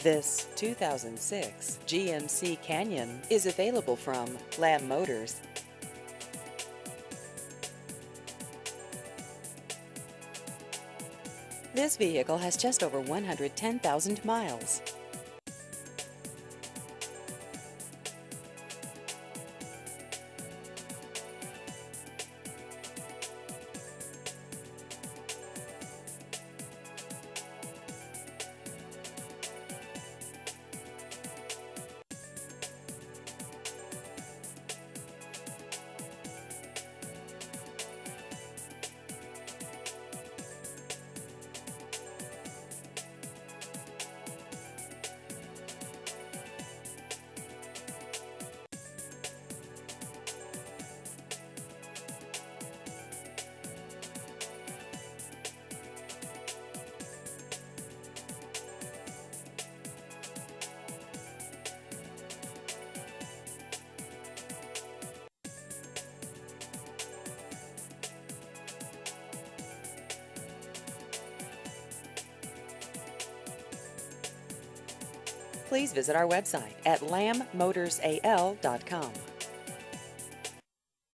This 2006 GMC Canyon is available from Lamb Motors. This vehicle has just over 110,000 miles. Please visit our website at lambmotorsal.com.